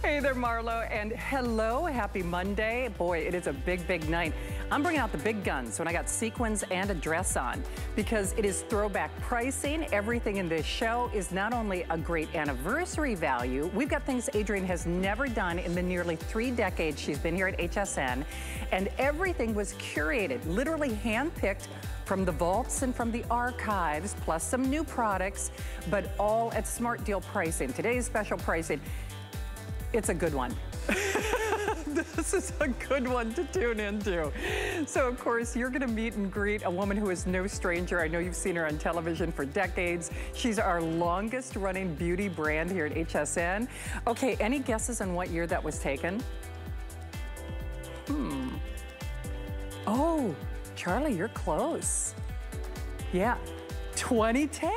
Hey there, Marlo, and hello, happy Monday. Boy, it is a big, big night. I'm bringing out the big guns when I got sequins and a dress on because it is throwback pricing. Everything in this show is not only a great anniversary value, we've got things Adrienne has never done in the nearly three decades she's been here at HSN, and everything was curated, literally handpicked from the vaults and from the archives, plus some new products, but all at smart deal pricing. Today's special pricing it's a good one. this is a good one to tune into. So of course, you're gonna meet and greet a woman who is no stranger. I know you've seen her on television for decades. She's our longest running beauty brand here at HSN. Okay, any guesses on what year that was taken? Hmm. Oh, Charlie, you're close. Yeah, 2010.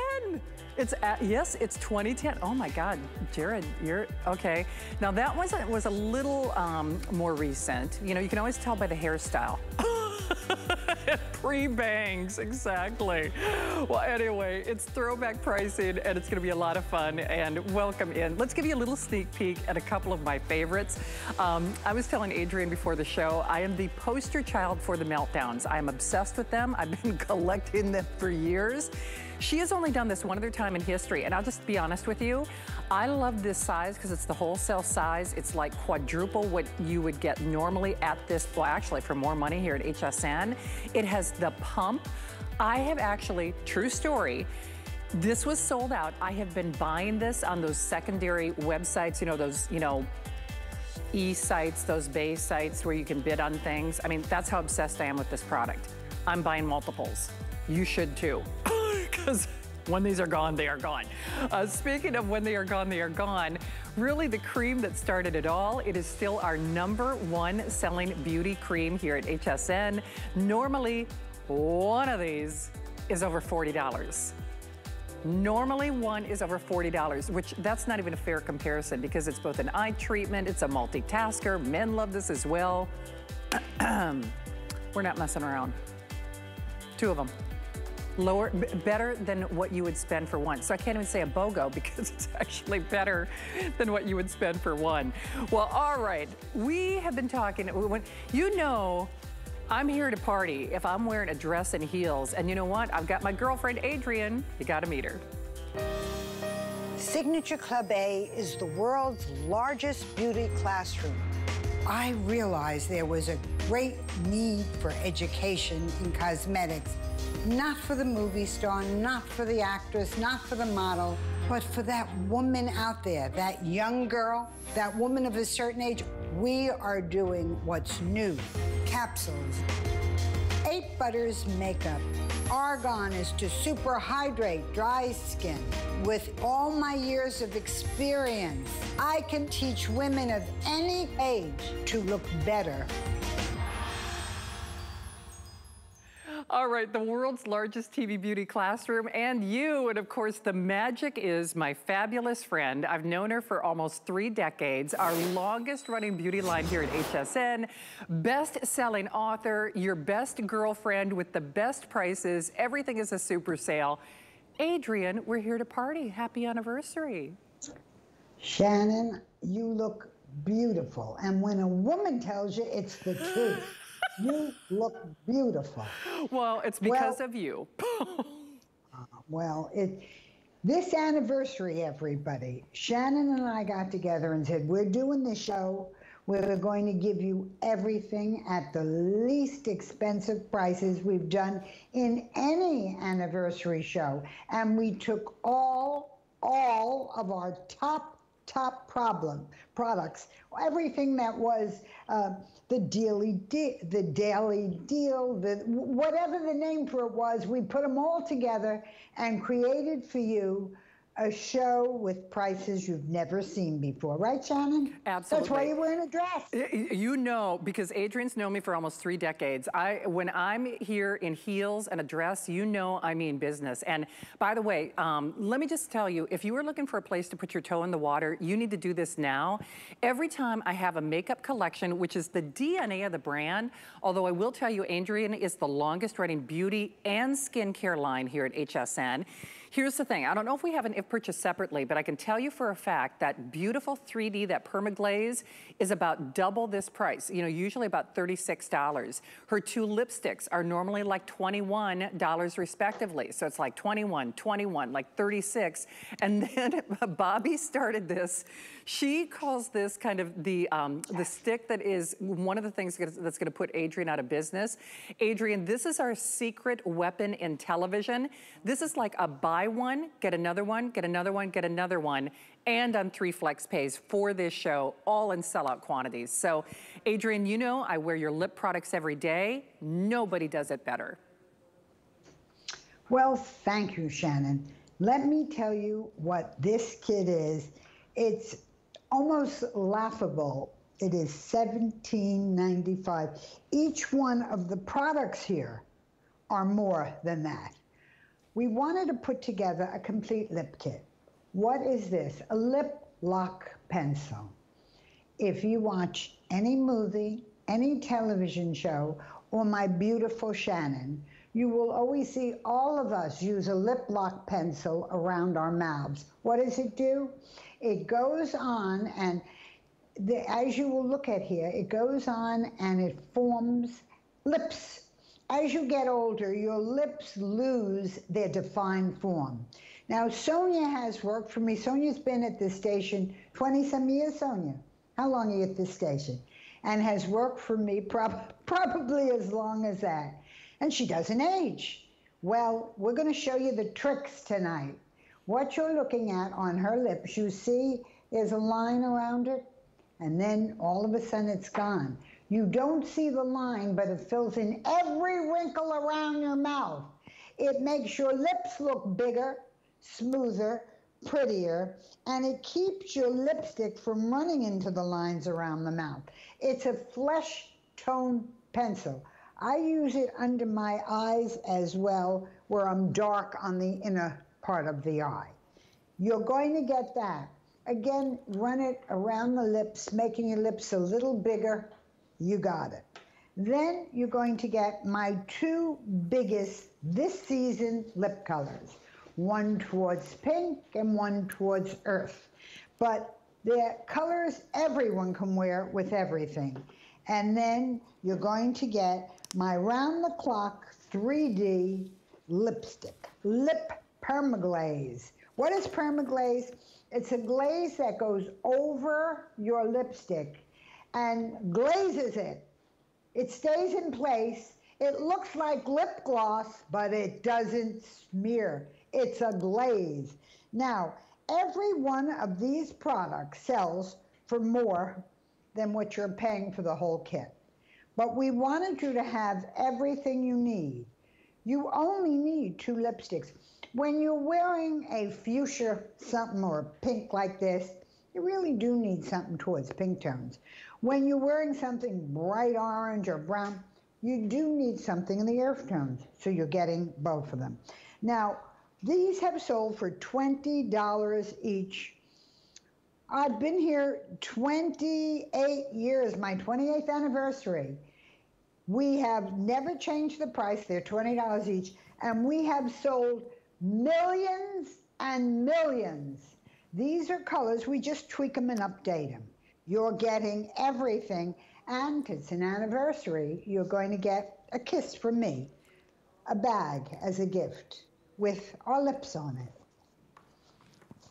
It's at, yes, it's 2010. Oh my God, Jared, you're okay. Now that was was a little um, more recent. You know, you can always tell by the hairstyle. Pre-bangs, exactly. Well, anyway, it's throwback pricing and it's gonna be a lot of fun and welcome in. Let's give you a little sneak peek at a couple of my favorites. Um, I was telling Adrienne before the show, I am the poster child for the meltdowns. I am obsessed with them. I've been collecting them for years. She has only done this one other time in history, and I'll just be honest with you, I love this size because it's the wholesale size. It's like quadruple what you would get normally at this, well actually for more money here at HSN. It has the pump. I have actually, true story, this was sold out. I have been buying this on those secondary websites, you know, those, you know, e-sites, those bay sites where you can bid on things. I mean, that's how obsessed I am with this product. I'm buying multiples. You should too because when these are gone, they are gone. Uh, speaking of when they are gone, they are gone. Really the cream that started it all, it is still our number one selling beauty cream here at HSN. Normally, one of these is over $40. Normally one is over $40, which that's not even a fair comparison because it's both an eye treatment, it's a multitasker. Men love this as well. We're not messing around. Two of them lower, better than what you would spend for one. So I can't even say a BOGO because it's actually better than what you would spend for one. Well, all right, we have been talking, when, you know, I'm here to party if I'm wearing a dress and heels. And you know what? I've got my girlfriend, Adrienne. You gotta meet her. Signature Club A is the world's largest beauty classroom. I realized there was a great need for education in cosmetics not for the movie star, not for the actress, not for the model, but for that woman out there, that young girl, that woman of a certain age. We are doing what's new. Capsules. Eight Butters Makeup. Argan is to super hydrate dry skin. With all my years of experience, I can teach women of any age to look better All right, the world's largest TV beauty classroom and you. And of course, the magic is my fabulous friend. I've known her for almost three decades, our longest running beauty line here at HSN, best-selling author, your best girlfriend with the best prices. Everything is a super sale. Adrienne, we're here to party. Happy anniversary. Shannon, you look beautiful. And when a woman tells you, it's the truth you look beautiful. Well, it's because well, of you. uh, well, it this anniversary, everybody, Shannon and I got together and said, we're doing this show. We're going to give you everything at the least expensive prices we've done in any anniversary show. And we took all, all of our top, top problem products, everything that was uh, the daily de- the daily deal, the whatever the name for it was, we put them all together and created for you a show with prices you've never seen before. Right, Shannon? Absolutely. That's why you're wearing a dress. You know, because Adrienne's known me for almost three decades. I, When I'm here in heels and a dress, you know I mean business. And by the way, um, let me just tell you, if you are looking for a place to put your toe in the water, you need to do this now. Every time I have a makeup collection, which is the DNA of the brand, although I will tell you, Adrienne is the longest running beauty and skincare line here at HSN. Here's the thing. I don't know if we have an if purchase separately, but I can tell you for a fact that beautiful 3D, that permaglaze, is about double this price. You know, usually about $36. Her two lipsticks are normally like $21 respectively. So it's like 21, 21, like 36. And then Bobby started this. She calls this kind of the, um, the stick that is one of the things that's gonna put Adrienne out of business. Adrienne, this is our secret weapon in television. This is like a buy one, get another one, get another one, get another one and on three flex pays for this show, all in sellout quantities. So Adrienne, you know I wear your lip products every day. Nobody does it better. Well, thank you, Shannon. Let me tell you what this kit is. It's almost laughable. It is $17.95. Each one of the products here are more than that. We wanted to put together a complete lip kit. What is this? A lip lock pencil. If you watch any movie, any television show, or my beautiful Shannon, you will always see all of us use a lip lock pencil around our mouths. What does it do? It goes on and the, as you will look at here, it goes on and it forms lips. As you get older, your lips lose their defined form. Now, Sonia has worked for me. Sonia's been at this station 20 some years, Sonia. How long are you at this station? And has worked for me prob probably as long as that. And she doesn't age. Well, we're going to show you the tricks tonight. What you're looking at on her lips, you see there's a line around it, and then all of a sudden it's gone. You don't see the line, but it fills in every wrinkle around your mouth. It makes your lips look bigger smoother, prettier, and it keeps your lipstick from running into the lines around the mouth. It's a flesh tone pencil. I use it under my eyes as well, where I'm dark on the inner part of the eye. You're going to get that. Again, run it around the lips, making your lips a little bigger. You got it. Then you're going to get my two biggest this season lip colors one towards pink and one towards earth. But they're colors everyone can wear with everything. And then you're going to get my round the clock 3D lipstick, lip permaglaze. What is permaglaze? It's a glaze that goes over your lipstick and glazes it. It stays in place. It looks like lip gloss, but it doesn't smear. It's a glaze. Now, every one of these products sells for more than what you're paying for the whole kit. But we wanted you to have everything you need. You only need two lipsticks. When you're wearing a fuchsia something or pink like this, you really do need something towards pink tones. When you're wearing something bright orange or brown, you do need something in the earth tones, so you're getting both of them. Now, these have sold for $20 each. I've been here 28 years, my 28th anniversary. We have never changed the price. They're $20 each. And we have sold millions and millions. These are colors. We just tweak them and update them. You're getting everything. And it's an anniversary. You're going to get a kiss from me, a bag as a gift with our lips on it.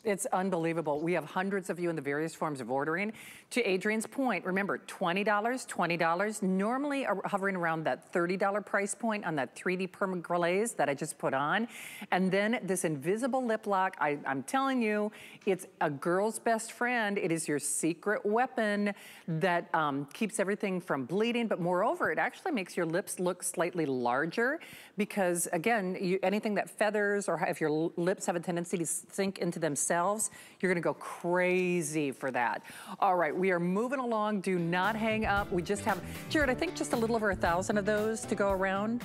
It's unbelievable. We have hundreds of you in the various forms of ordering. To Adrienne's point, remember, $20, $20, normally hovering around that $30 price point on that 3D permaglaze that I just put on. And then this invisible lip lock, I, am telling you, it's a girl's best friend. It is your secret weapon that um, keeps everything from bleeding, but moreover, it actually makes your lips look slightly larger because again, you, anything that feathers or if your lips have a tendency to sink into themselves, you're gonna go crazy for that. All right, we are moving along. Do not hang up. We just have, Jared, I think just a little over a thousand of those to go around.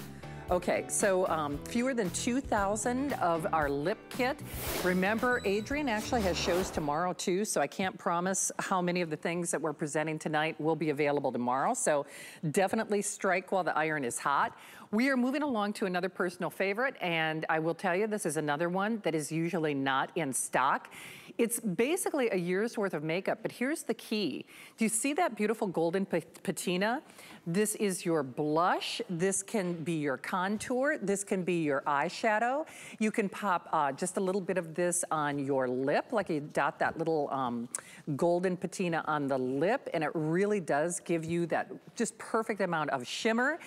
Okay, so um, fewer than 2,000 of our lip kit. Remember, Adrienne actually has shows tomorrow too, so I can't promise how many of the things that we're presenting tonight will be available tomorrow. So definitely strike while the iron is hot. We are moving along to another personal favorite, and I will tell you, this is another one that is usually not in stock. It's basically a year's worth of makeup, but here's the key. Do you see that beautiful golden patina? This is your blush. This can be your contour. This can be your eyeshadow. You can pop uh, just a little bit of this on your lip, like you dot that little um, golden patina on the lip, and it really does give you that just perfect amount of shimmer.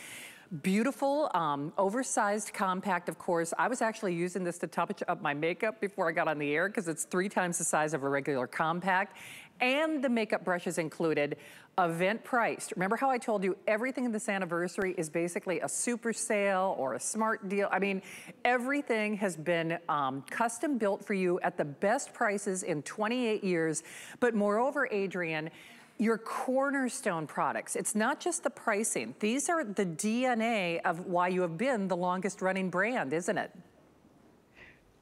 Beautiful, um, oversized compact, of course. I was actually using this to touch up my makeup before I got on the air because it's three times the size of a regular compact. And the makeup brushes included, event priced. Remember how I told you everything in this anniversary is basically a super sale or a smart deal? I mean, everything has been um, custom built for you at the best prices in 28 years. But moreover, Adrienne, your cornerstone products. It's not just the pricing. These are the DNA of why you have been the longest running brand, isn't it?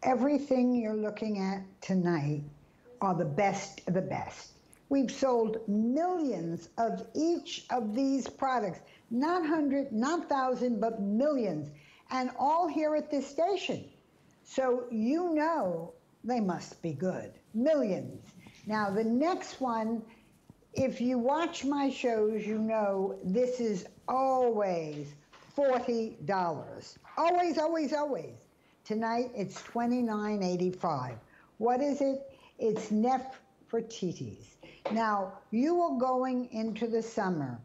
Everything you're looking at tonight are the best of the best. We've sold millions of each of these products, not hundred, not thousand, but millions, and all here at this station. So you know they must be good. Millions. Now the next one if you watch my shows, you know this is always $40. Always, always, always. Tonight it's $29.85. What is it? It's Nefertiti's. Now, you are going into the summer.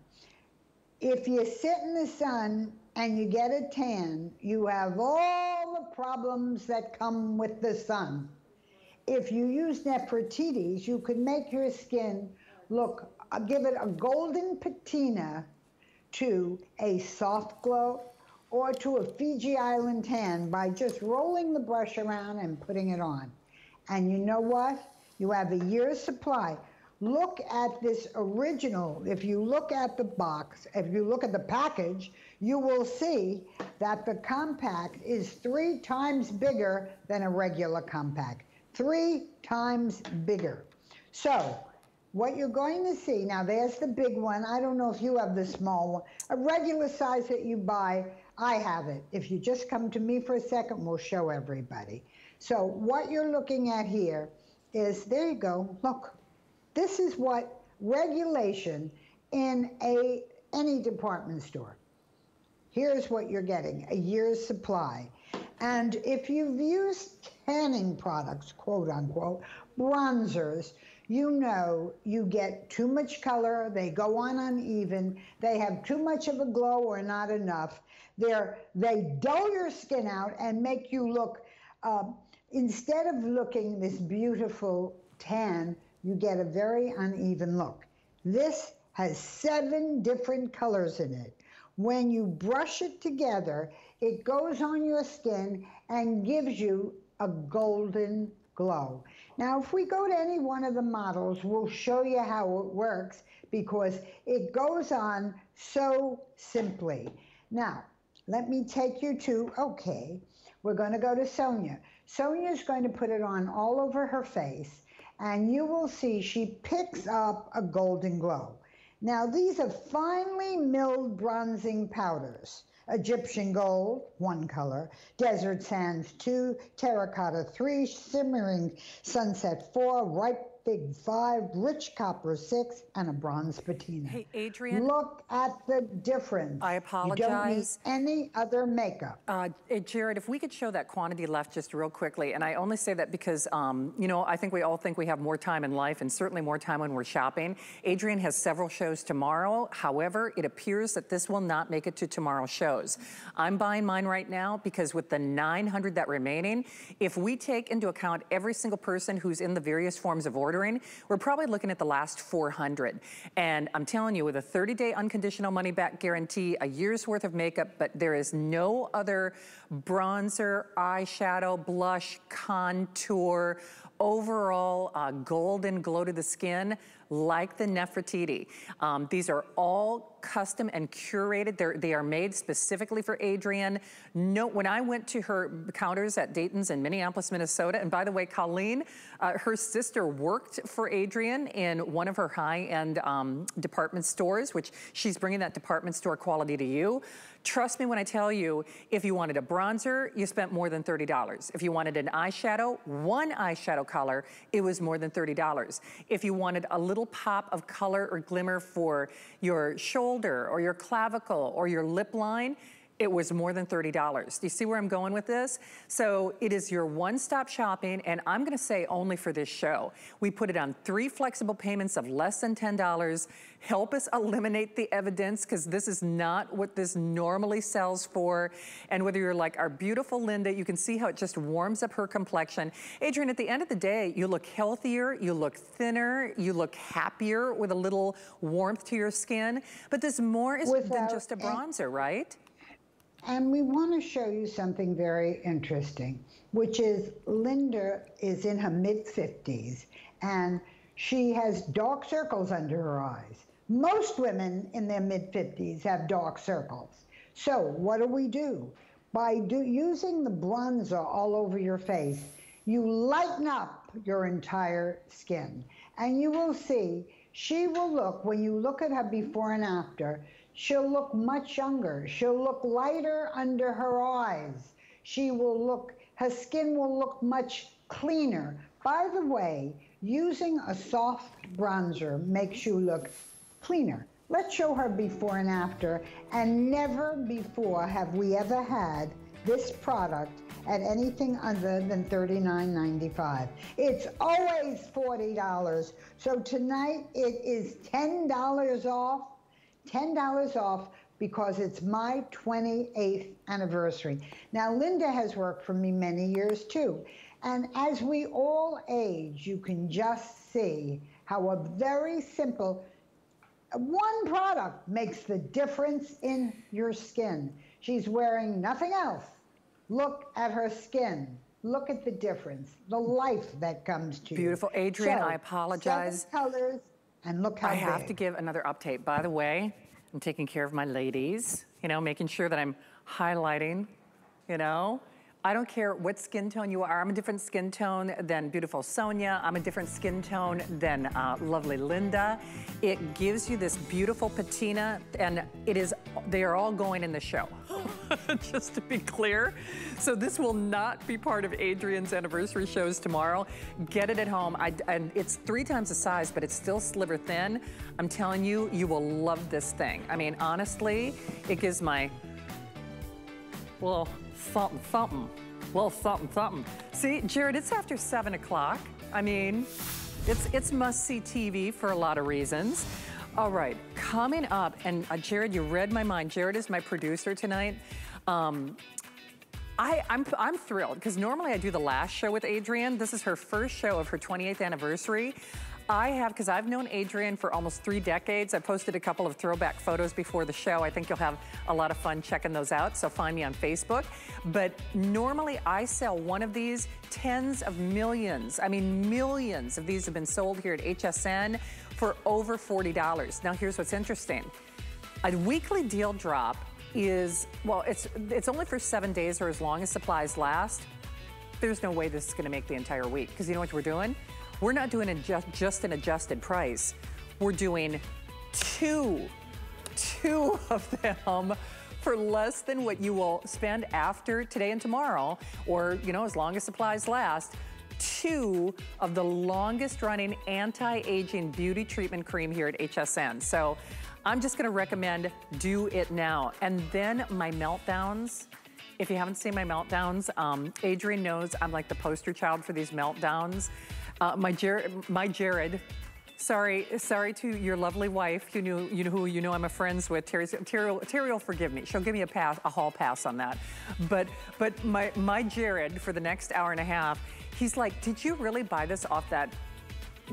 If you sit in the sun and you get a tan, you have all the problems that come with the sun. If you use Nefertiti's, you can make your skin look, I'll give it a golden patina to a soft glow or to a Fiji Island tan by just rolling the brush around and putting it on. And you know what? You have a year's supply. Look at this original. If you look at the box, if you look at the package, you will see that the compact is three times bigger than a regular compact. Three times bigger. So what you're going to see, now there's the big one. I don't know if you have the small one. A regular size that you buy, I have it. If you just come to me for a second, we'll show everybody. So what you're looking at here is, there you go, look. This is what regulation in a any department store. Here's what you're getting, a year's supply. And if you've used tanning products, quote unquote, bronzers, you know you get too much color, they go on uneven, they have too much of a glow or not enough. They're, they dull your skin out and make you look, uh, instead of looking this beautiful tan, you get a very uneven look. This has seven different colors in it. When you brush it together, it goes on your skin and gives you a golden glow. Now, if we go to any one of the models, we'll show you how it works because it goes on so simply. Now, let me take you to, okay, we're going to go to Sonia. Sonia's going to put it on all over her face, and you will see she picks up a golden glow. Now, these are finely milled bronzing powders. Egyptian gold, one color, desert sands, two, terracotta, three, simmering sunset, four, ripe fig five, rich copper six, and a bronze patina. Hey, Adrienne. Look at the difference. I apologize. You don't need any other makeup. Uh, Jared, if we could show that quantity left just real quickly, and I only say that because, um, you know, I think we all think we have more time in life and certainly more time when we're shopping. Adrienne has several shows tomorrow. However, it appears that this will not make it to tomorrow's shows. I'm buying mine right now because with the 900 that remaining, if we take into account every single person who's in the various forms of order, ordering, we're probably looking at the last 400. And I'm telling you, with a 30-day unconditional money-back guarantee, a year's worth of makeup, but there is no other bronzer, eyeshadow, blush, contour, overall uh, golden glow to the skin like the Nefertiti. Um, these are all custom and curated. They're, they are made specifically for Adrienne. No, when I went to her counters at Dayton's in Minneapolis, Minnesota, and by the way, Colleen, uh, her sister worked for Adrienne in one of her high-end um, department stores, which she's bringing that department store quality to you. Trust me when I tell you, if you wanted a bronzer, you spent more than $30. If you wanted an eyeshadow, one eyeshadow color, it was more than $30. If you wanted a little pop of color or glimmer for your shoulder or your clavicle or your lip line, it was more than $30. Do you see where I'm going with this? So it is your one-stop shopping, and I'm gonna say only for this show. We put it on three flexible payments of less than $10. Help us eliminate the evidence, because this is not what this normally sells for. And whether you're like our beautiful Linda, you can see how it just warms up her complexion. Adrienne, at the end of the day, you look healthier, you look thinner, you look happier with a little warmth to your skin. But this more is Without than just a bronzer, right? And we want to show you something very interesting, which is Linda is in her mid 50s and she has dark circles under her eyes. Most women in their mid 50s have dark circles. So, what do we do? By do, using the bronzer all over your face, you lighten up your entire skin. And you will see, she will look, when you look at her before and after, She'll look much younger. She'll look lighter under her eyes. She will look, her skin will look much cleaner. By the way, using a soft bronzer makes you look cleaner. Let's show her before and after. And never before have we ever had this product at anything other than $39.95. It's always $40. So tonight it is $10 off $10 off because it's my 28th anniversary. Now, Linda has worked for me many years too. And as we all age, you can just see how a very simple one product makes the difference in your skin. She's wearing nothing else. Look at her skin. Look at the difference, the life that comes to Beautiful. you. Beautiful. Adrienne, so, I apologize. Seven colors, and look how I big. have to give another update. By the way, I'm taking care of my ladies, you know, making sure that I'm highlighting, you know. I don't care what skin tone you are. I'm a different skin tone than beautiful Sonia. I'm a different skin tone than uh, lovely Linda. It gives you this beautiful patina and it is, they are all going in the show. just to be clear. So this will not be part of Adrienne's anniversary shows tomorrow. Get it at home. I, and it's three times the size, but it's still sliver thin. I'm telling you, you will love this thing. I mean, honestly, it gives my well, something, something, well, something, something. See, Jared, it's after seven o'clock. I mean, it's, it's must-see TV for a lot of reasons. All right, coming up, and uh, Jared, you read my mind. Jared is my producer tonight. Um, I, I'm, I'm thrilled because normally I do the last show with Adrienne. This is her first show of her 28th anniversary. I have, because I've known Adrienne for almost three decades. I posted a couple of throwback photos before the show. I think you'll have a lot of fun checking those out, so find me on Facebook. But normally I sell one of these tens of millions. I mean, millions of these have been sold here at HSN for over $40. Now, here's what's interesting. A weekly deal drop is, well, it's, it's only for seven days or as long as supplies last. There's no way this is gonna make the entire week. Because you know what we're doing? We're not doing just, just an adjusted price. We're doing two, two of them for less than what you will spend after today and tomorrow, or, you know, as long as supplies last, two of the longest running anti-aging beauty treatment cream here at HSN. So I'm just gonna recommend do it now. And then my meltdowns, if you haven't seen my meltdowns, um, Adrienne knows I'm like the poster child for these meltdowns. Uh, my, Jared, my Jared, sorry, sorry to your lovely wife, you knew, you know who you know I'm a friends with. Terry, Terry, Terry will forgive me. She'll give me a pass, a hall pass on that. But, but my, my Jared for the next hour and a half, he's like, did you really buy this off that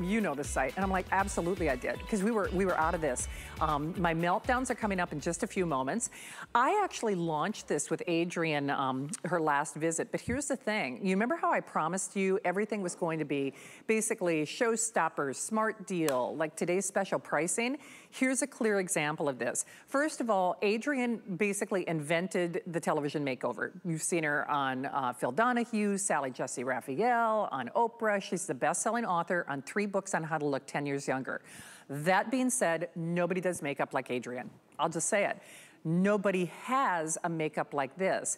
you know the site. And I'm like, absolutely I did, because we were, we were out of this. Um, my meltdowns are coming up in just a few moments. I actually launched this with Adrienne, um, her last visit, but here's the thing. You remember how I promised you everything was going to be basically showstoppers, smart deal, like today's special pricing? Here's a clear example of this. First of all, Adrienne basically invented the television makeover. You've seen her on uh, Phil Donahue, Sally Jessy Raphael, on Oprah. She's the best-selling author on three books on how to look 10 years younger. That being said, nobody does makeup like Adrienne. I'll just say it. Nobody has a makeup like this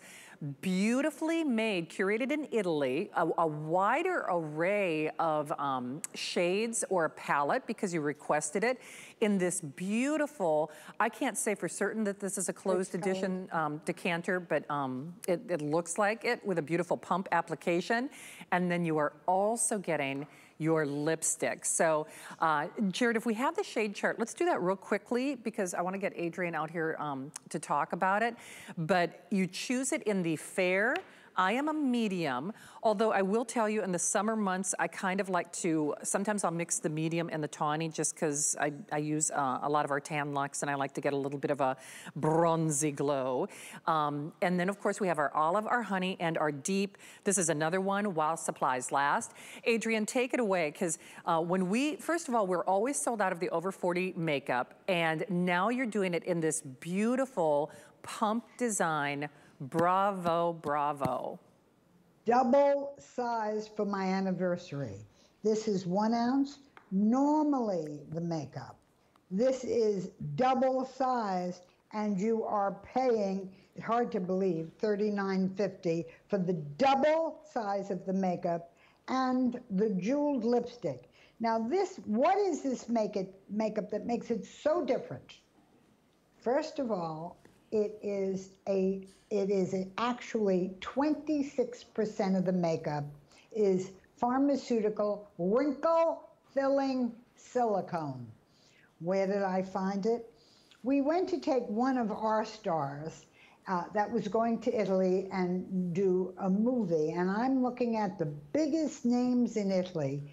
beautifully made, curated in Italy, a, a wider array of um, shades or a palette because you requested it in this beautiful, I can't say for certain that this is a closed edition um, decanter, but um, it, it looks like it with a beautiful pump application. And then you are also getting your lipstick. So, uh, Jared, if we have the shade chart, let's do that real quickly because I want to get Adrienne out here um, to talk about it. But you choose it in the fair, I am a medium, although I will tell you in the summer months, I kind of like to, sometimes I'll mix the medium and the tawny just because I, I, use uh, a lot of our tan lux and I like to get a little bit of a bronzy glow. Um, and then of course we have our olive, our honey, and our deep. This is another one while supplies last. Adrienne, take it away because uh, when we, first of all, we're always sold out of the over 40 makeup and now you're doing it in this beautiful pump design Bravo, bravo. Double size for my anniversary. This is one ounce. Normally the makeup. This is double size and you are paying, hard to believe, $39.50 for the double size of the makeup and the jeweled lipstick. Now this, what is this make it, makeup that makes it so different? First of all, it is a it is actually 26% of the makeup is pharmaceutical wrinkle filling silicone. Where did I find it? We went to take one of our stars uh, that was going to Italy and do a movie, and I'm looking at the biggest names in Italy,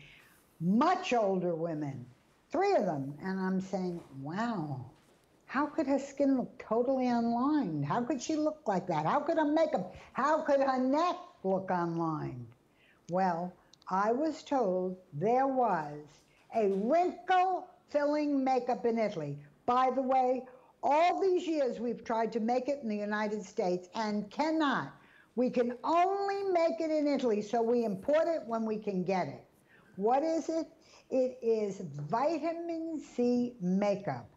much older women, three of them, and I'm saying, wow, how could her skin look totally unlined? How could she look like that? How could her makeup, how could her neck look unlined? Well, I was told there was a wrinkle filling makeup in Italy. By the way, all these years we've tried to make it in the United States and cannot. We can only make it in Italy, so we import it when we can get it. What is it? It is vitamin C makeup.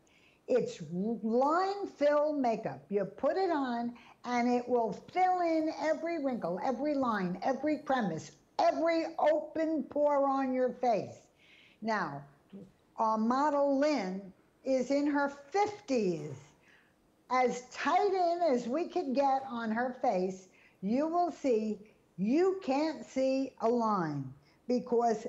It's line fill makeup. You put it on and it will fill in every wrinkle, every line, every crevice, every open pore on your face. Now, our model Lynn is in her 50s. As tight in as we could get on her face, you will see you can't see a line because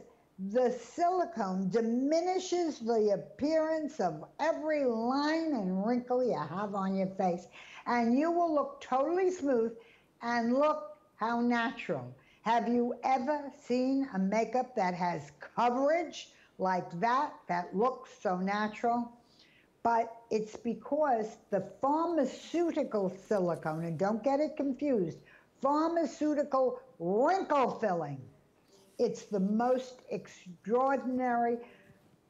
the silicone diminishes the appearance of every line and wrinkle you have on your face, and you will look totally smooth and look how natural. Have you ever seen a makeup that has coverage like that, that looks so natural? But it's because the pharmaceutical silicone, and don't get it confused, pharmaceutical wrinkle filling it's the most extraordinary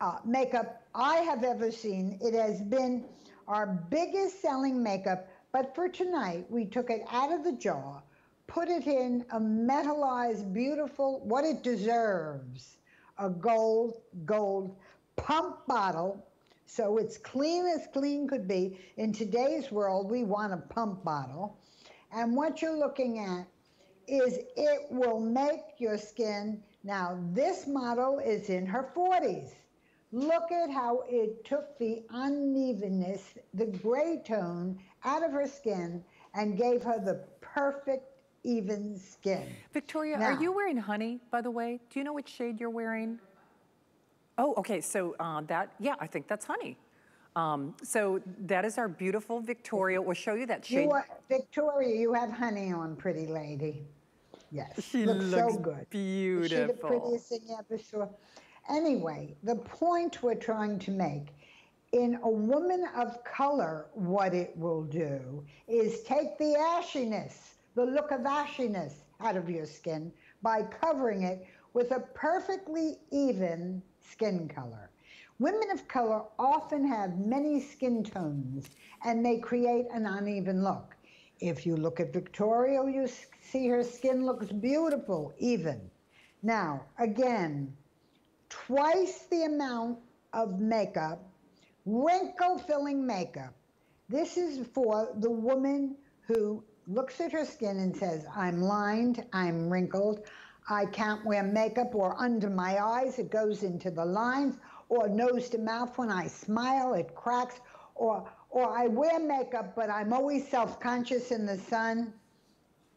uh, makeup I have ever seen. It has been our biggest selling makeup, but for tonight, we took it out of the jar, put it in a metallized, beautiful, what it deserves, a gold, gold pump bottle. So it's clean as clean could be. In today's world, we want a pump bottle. And what you're looking at is it will make your skin. Now, this model is in her 40s. Look at how it took the unevenness, the gray tone out of her skin and gave her the perfect even skin. Victoria, now, are you wearing honey, by the way? Do you know which shade you're wearing? Oh, okay, so uh, that, yeah, I think that's honey. Um, so that is our beautiful Victoria. We'll show you that shade. You are, Victoria, you have honey on, pretty lady. Yes, she looks, looks so good. Beautiful. Is she the prettiest thing you ever saw? Anyway, the point we're trying to make in a woman of color, what it will do is take the ashiness, the look of ashiness out of your skin by covering it with a perfectly even skin color. Women of color often have many skin tones and they create an uneven look. If you look at Victoria, you see her skin looks beautiful, even. Now, again, twice the amount of makeup Wrinkle filling makeup. This is for the woman who looks at her skin and says, I'm lined, I'm wrinkled, I can't wear makeup or under my eyes, it goes into the lines, or nose to mouth when I smile, it cracks, or, or I wear makeup, but I'm always self conscious in the sun.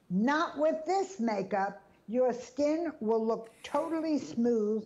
Not with this makeup. Your skin will look totally smooth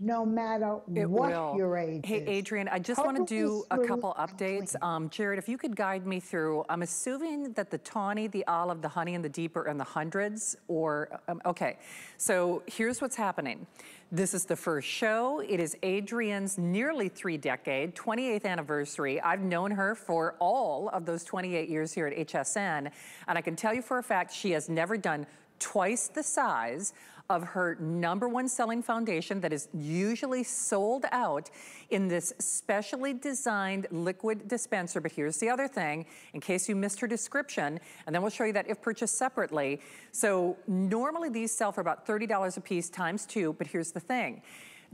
no matter it what will. your age hey, is. Hey, Adrienne, I just want to do a couple updates. Um, Jared, if you could guide me through, I'm assuming that the tawny, the olive, the honey, and the deeper are in the hundreds, or, um, okay. So here's what's happening. This is the first show. It is Adrienne's nearly three decade, 28th anniversary. I've known her for all of those 28 years here at HSN, and I can tell you for a fact she has never done twice the size of her number one selling foundation that is usually sold out in this specially designed liquid dispenser. But here's the other thing, in case you missed her description, and then we'll show you that if purchased separately. So normally these sell for about $30 a piece times two, but here's the thing.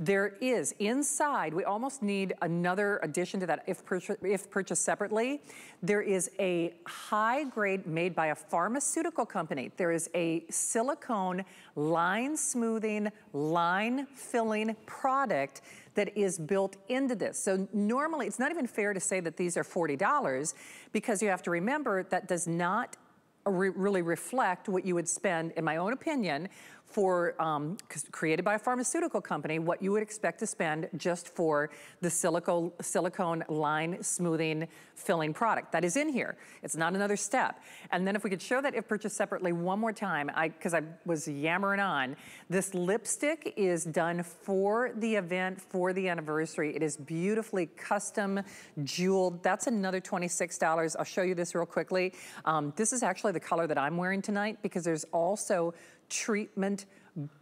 There is inside, we almost need another addition to that if, pur if purchased separately. There is a high grade made by a pharmaceutical company. There is a silicone line smoothing, line filling product that is built into this. So normally, it's not even fair to say that these are $40 because you have to remember that does not re really reflect what you would spend, in my own opinion, for, um, created by a pharmaceutical company, what you would expect to spend just for the silicone, silicone line smoothing filling product. That is in here. It's not another step. And then if we could show that if purchased separately one more time, I because I, I was yammering on, this lipstick is done for the event, for the anniversary. It is beautifully custom jeweled. That's another $26. I'll show you this real quickly. Um, this is actually the color that I'm wearing tonight because there's also treatment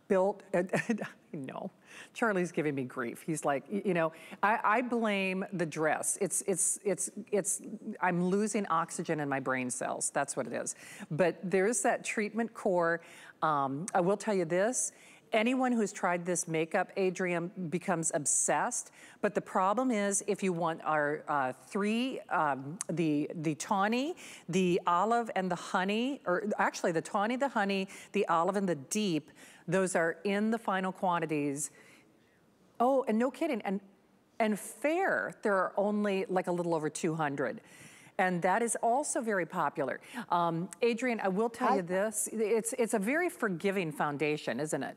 built, no, Charlie's giving me grief. He's like, you know, I, I, blame the dress. It's, it's, it's, it's, I'm losing oxygen in my brain cells. That's what it is. But there's that treatment core. Um, I will tell you this, anyone who's tried this makeup, Adrienne, becomes obsessed. But the problem is if you want our uh, three, um, the, the tawny, the olive, and the honey, or actually the tawny, the honey, the olive, and the deep, those are in the final quantities. Oh, and no kidding. And, and fair, there are only like a little over 200 and that is also very popular. Um, Adrienne, I will tell I, you this, it's, it's a very forgiving foundation, isn't it?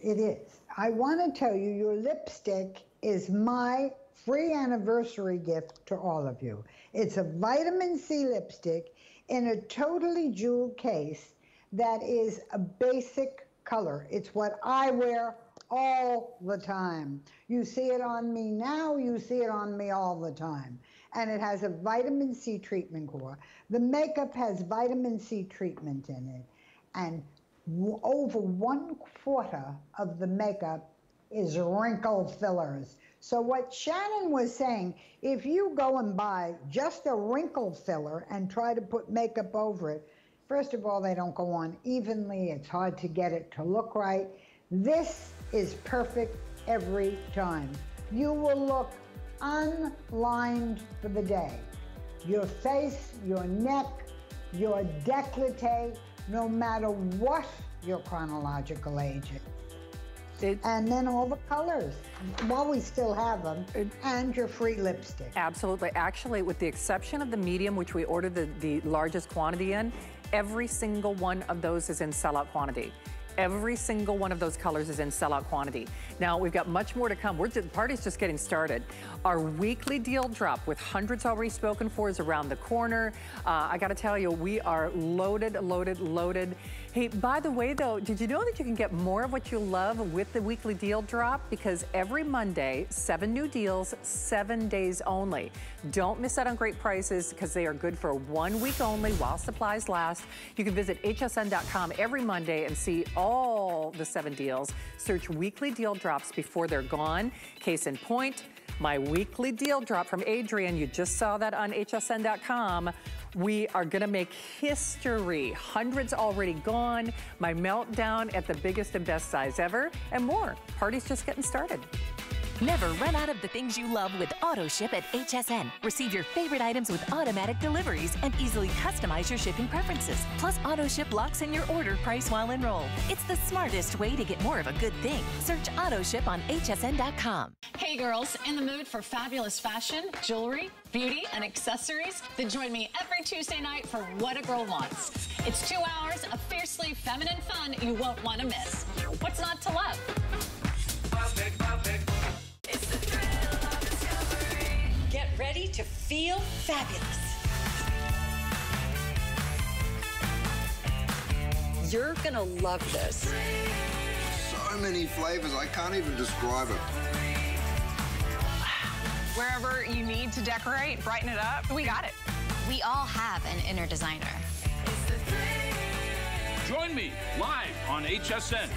It is. I want to tell you, your lipstick is my free anniversary gift to all of you. It's a vitamin C lipstick in a totally jeweled case that is a basic color. It's what I wear all the time. You see it on me now, you see it on me all the time. And it has a vitamin C treatment core. The makeup has vitamin C treatment in it. And over one quarter of the makeup is wrinkle fillers. So what Shannon was saying, if you go and buy just a wrinkle filler and try to put makeup over it, first of all, they don't go on evenly. It's hard to get it to look right. This is perfect every time. You will look unlined for the day. Your face, your neck, your décolleté, no matter what your chronological age is. And then all the colors, while we still have them, and your free lipstick. Absolutely. Actually, with the exception of the medium, which we ordered the, the largest quantity in, every single one of those is in sellout quantity. Every single one of those colors is in sellout quantity. Now, we've got much more to come. We're just, the party's just getting started. Our weekly deal drop with hundreds already spoken for is around the corner. Uh, I gotta tell you, we are loaded, loaded, loaded. Hey, by the way though, did you know that you can get more of what you love with the weekly deal drop? Because every Monday, seven new deals, seven days only. Don't miss out on great prices because they are good for one week only while supplies last. You can visit hsn.com every Monday and see all the seven deals. Search weekly deal drops before they're gone. Case in point, my weekly deal drop from Adrienne. You just saw that on hsn.com. We are gonna make history. Hundreds already gone. My meltdown at the biggest and best size ever, and more. Party's just getting started. Never run out of the things you love with AutoShip at HSN. Receive your favorite items with automatic deliveries and easily customize your shipping preferences. Plus, AutoShip locks in your order price while enrolled. It's the smartest way to get more of a good thing. Search AutoShip on hsn.com. Hey girls, in the mood for fabulous fashion, jewelry, beauty, and accessories? Then join me every Tuesday night for What a Girl Wants. It's two hours of fiercely feminine fun you won't want to miss. What's not to love? Ready to feel fabulous. You're gonna love this. So many flavors, I can't even describe it. Wherever you need to decorate, brighten it up, we got it. We all have an inner designer. Join me live on HSN.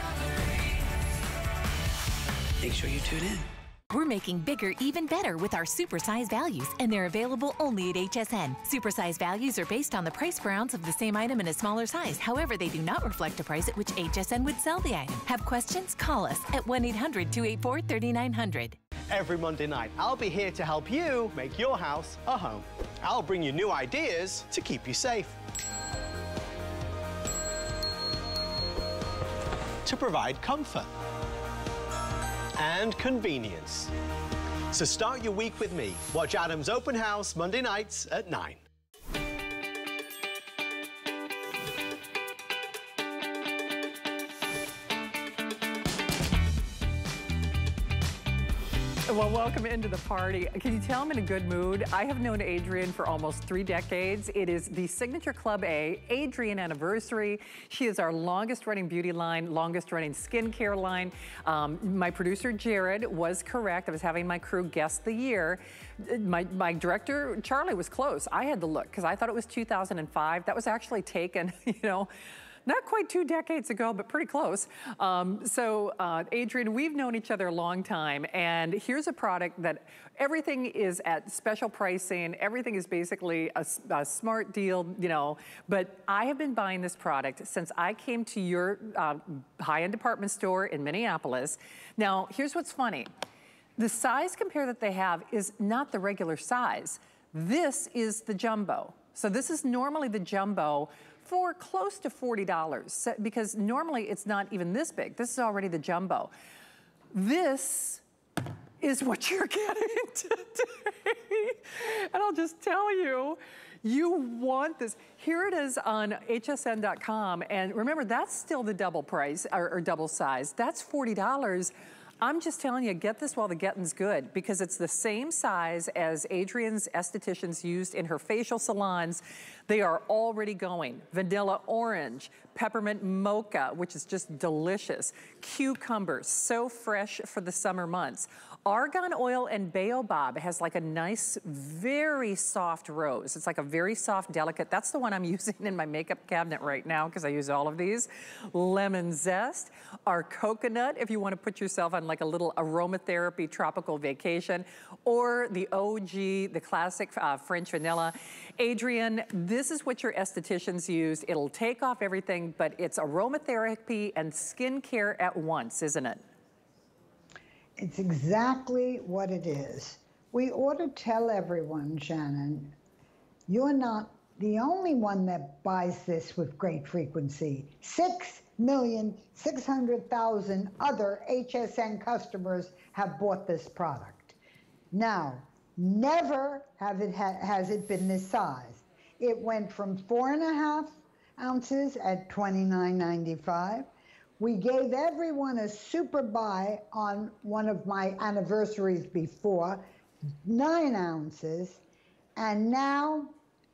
Make sure you tune in. We're making bigger even better with our supersize values, and they're available only at HSN. Supersize values are based on the price per ounce of the same item in a smaller size. However, they do not reflect a price at which HSN would sell the item. Have questions? Call us at 1 800 284 3900. Every Monday night, I'll be here to help you make your house a home. I'll bring you new ideas to keep you safe. To provide comfort and convenience. So start your week with me. Watch Adam's Open House Monday nights at 9. Well, welcome into the party. Can you tell I'm in a good mood? I have known Adrienne for almost three decades. It is the Signature Club A Adrienne anniversary. She is our longest running beauty line, longest running skincare line. Um, my producer, Jared, was correct. I was having my crew guess the year. My, my director, Charlie, was close. I had to look because I thought it was 2005. That was actually taken, you know, not quite two decades ago, but pretty close. Um, so uh, Adrienne, we've known each other a long time, and here's a product that everything is at special pricing. Everything is basically a, a smart deal, you know, but I have been buying this product since I came to your uh, high-end department store in Minneapolis. Now, here's what's funny. The size compare that they have is not the regular size. This is the jumbo. So this is normally the jumbo for close to $40 because normally it's not even this big. This is already the jumbo. This is what you're getting today. and I'll just tell you, you want this. Here it is on hsn.com. And remember, that's still the double price or, or double size. That's $40. I'm just telling you, get this while the getting's good because it's the same size as Adrienne's estheticians used in her facial salons. They are already going. Vanilla orange, peppermint mocha, which is just delicious. Cucumber, so fresh for the summer months. Argan oil and baobab has like a nice, very soft rose. It's like a very soft, delicate. That's the one I'm using in my makeup cabinet right now because I use all of these. Lemon zest. Our coconut, if you want to put yourself on like a little aromatherapy tropical vacation. Or the OG, the classic uh, French vanilla. Adrienne, this is what your estheticians use. It'll take off everything, but it's aromatherapy and skincare at once, isn't it? It's exactly what it is. We ought to tell everyone, Shannon, you're not the only one that buys this with great frequency. Six million six hundred thousand other HSN customers have bought this product. Now, never have it ha has it been this size. It went from four and a half ounces at $29.95 we gave everyone a super buy on one of my anniversaries before, nine ounces, and now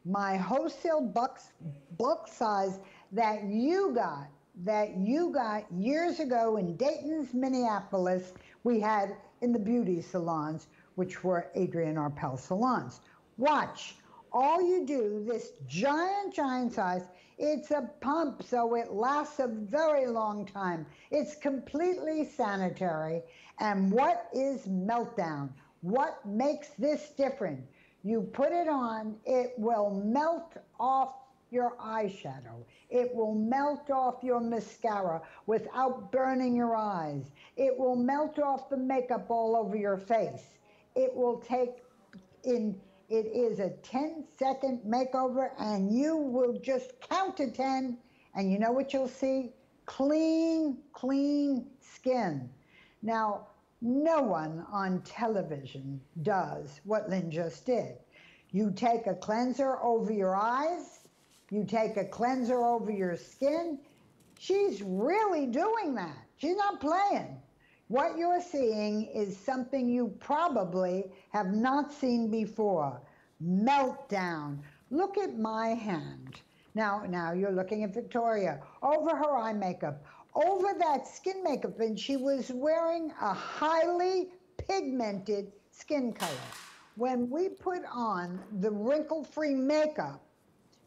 my wholesale bucks, bulk size that you got, that you got years ago in Dayton's Minneapolis, we had in the beauty salons, which were Adrienne Arpel salons. Watch, all you do, this giant, giant size, it's a pump, so it lasts a very long time. It's completely sanitary. And what is meltdown? What makes this different? You put it on, it will melt off your eyeshadow. It will melt off your mascara without burning your eyes. It will melt off the makeup all over your face. It will take in it is a 10 second makeover and you will just count to 10 and you know what you'll see? Clean, clean skin. Now, no one on television does what Lynn just did. You take a cleanser over your eyes, you take a cleanser over your skin. She's really doing that. She's not playing. What you're seeing is something you probably have not seen before. Meltdown. Look at my hand. Now, now you're looking at Victoria. Over her eye makeup, over that skin makeup, and she was wearing a highly pigmented skin color. When we put on the wrinkle-free makeup,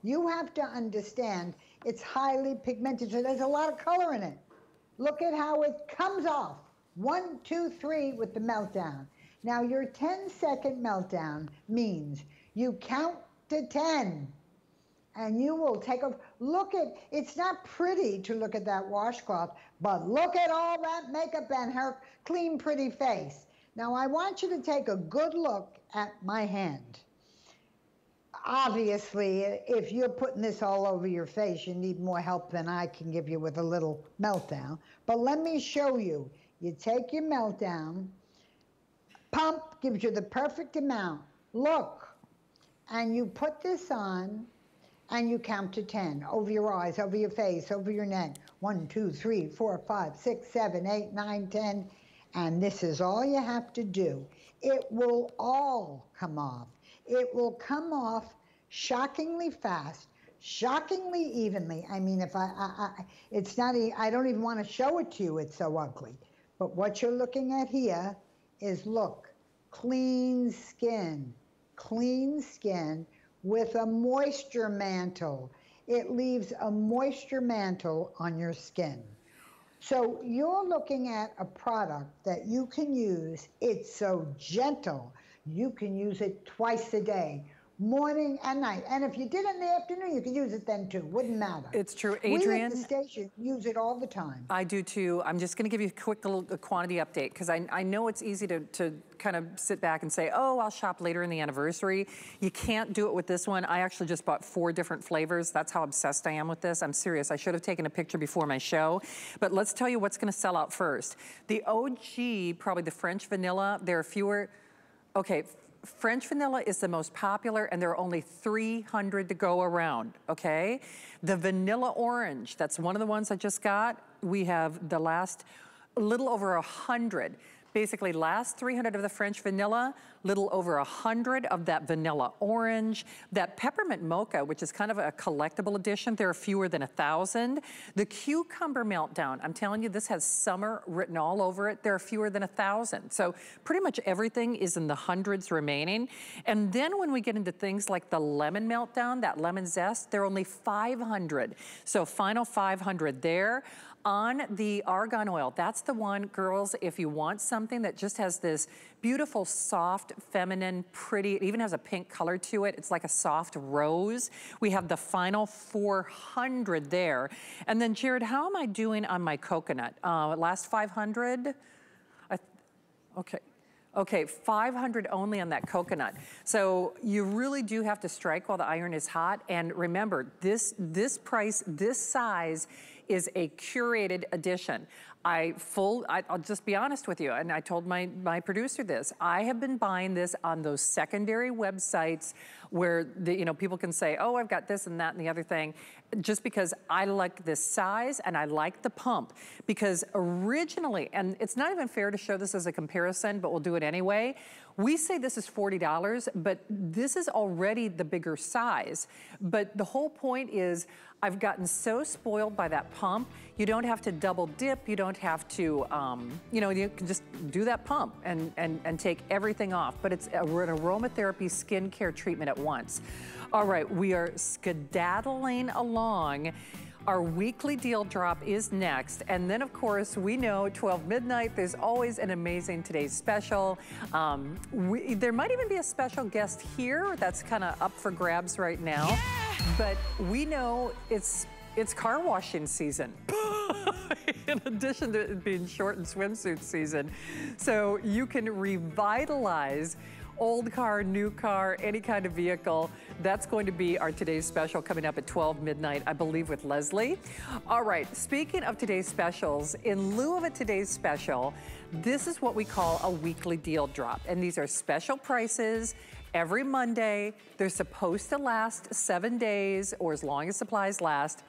you have to understand it's highly pigmented, so there's a lot of color in it. Look at how it comes off. One, two, three with the meltdown. Now, your 10 second meltdown means you count to 10 and you will take a look at it's not pretty to look at that washcloth, but look at all that makeup and her clean, pretty face. Now, I want you to take a good look at my hand. Obviously, if you're putting this all over your face, you need more help than I can give you with a little meltdown. But let me show you. You take your meltdown, pump gives you the perfect amount. Look, and you put this on and you count to 10 over your eyes, over your face, over your neck. One, two, three, four, five, six, seven, eight, nine, ten. And this is all you have to do. It will all come off. It will come off shockingly fast shockingly evenly. I mean, if I, I, I it's not, I don't even want to show it to you. It's so ugly. But what you're looking at here is look, clean skin, clean skin with a moisture mantle. It leaves a moisture mantle on your skin. So you're looking at a product that you can use. It's so gentle. You can use it twice a day morning and night. And if you did it in the afternoon, you could use it then too. Wouldn't matter. It's true. Adrienne. We at the station use it all the time. I do too. I'm just going to give you a quick little quantity update because I, I know it's easy to, to kind of sit back and say, oh, I'll shop later in the anniversary. You can't do it with this one. I actually just bought four different flavors. That's how obsessed I am with this. I'm serious. I should have taken a picture before my show. But let's tell you what's going to sell out first. The OG, probably the French vanilla, there are fewer, okay, French vanilla is the most popular and there are only 300 to go around, okay? The vanilla orange, that's one of the ones I just got. We have the last little over a 100 basically last 300 of the French vanilla, little over 100 of that vanilla orange. That peppermint mocha, which is kind of a collectible edition, there are fewer than a 1,000. The cucumber meltdown, I'm telling you, this has summer written all over it. There are fewer than a 1,000. So pretty much everything is in the hundreds remaining. And then when we get into things like the lemon meltdown, that lemon zest, there are only 500. So final 500 there on the argan oil. That's the one, girls, if you want something that just has this beautiful, soft, feminine, pretty, it even has a pink color to it. It's like a soft rose. We have the final 400 there. And then Jared, how am I doing on my coconut? Uh, last 500? okay. Okay, 500 only on that coconut. So you really do have to strike while the iron is hot. And remember, this, this price, this size is a curated edition. I full, I, will just be honest with you, and I told my, my producer this, I have been buying this on those secondary websites where the, you know, people can say, oh, I've got this and that and the other thing, just because I like this size and I like the pump. Because originally, and it's not even fair to show this as a comparison, but we'll do it anyway, We say this is $40, but this is already the bigger size. But the whole point is I've gotten so spoiled by that pump. You don't have to double dip. You don't have to, um, you know, you can just do that pump and, and, and take everything off. But it's a, we're an aromatherapy skincare treatment at once. All right, we are skedaddling along. Our weekly deal drop is next. And then, of course, we know 12 midnight, there's always an amazing today's special. Um, we, there might even be a special guest here that's kind of up for grabs right now. Yeah. But we know it's it's car washing season. in addition to it being short and swimsuit season. So you can revitalize old car, new car, any kind of vehicle. That's going to be our today's special coming up at 12 midnight, I believe, with Leslie. All right, speaking of today's specials, in lieu of a today's special, this is what we call a weekly deal drop. And these are special prices every Monday. They're supposed to last seven days or as long as supplies last.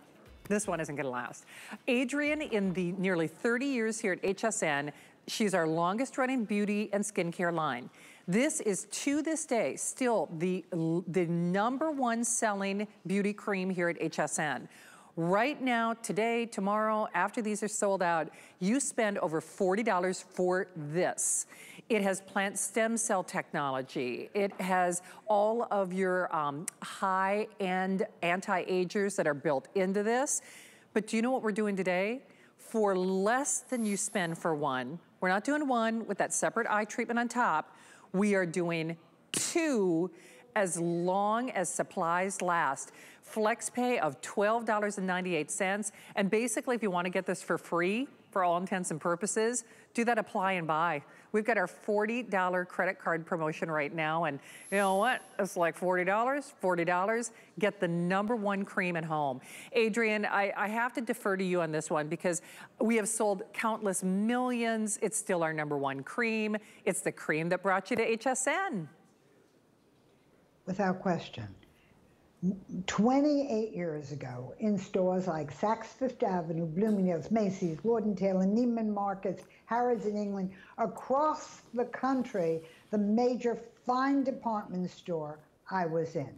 This one isn't gonna last. Adrienne, in the nearly 30 years here at HSN, she's our longest running beauty and skincare line. This is to this day still the, the number one selling beauty cream here at HSN. Right now, today, tomorrow, after these are sold out, you spend over $40 for this. It has plant stem cell technology. It has all of your um, high-end anti-agers that are built into this. But do you know what we're doing today? For less than you spend for one, we're not doing one with that separate eye treatment on top. We are doing two as long as supplies last. Flex pay of $12.98. And basically, if you want to get this for free, for all intents and purposes, do that apply and buy. We've got our $40 credit card promotion right now. And you know what? It's like $40, $40. Get the number one cream at home. Adrienne, I, I have to defer to you on this one because we have sold countless millions. It's still our number one cream. It's the cream that brought you to HSN. Without question. 28 years ago in stores like Saks Fifth Avenue, Bloomingdale's, Macy's, Lord & Taylor, Neiman Marcus, Harrods in England, across the country, the major fine department store I was in.